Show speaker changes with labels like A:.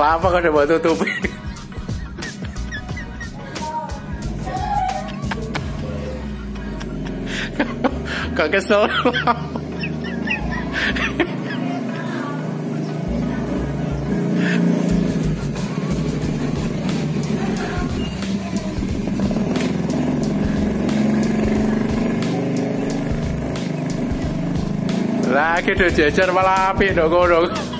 A: Apa kan udah buat tutup? kau kesel? Lagi udah jajar malah api dong, dong.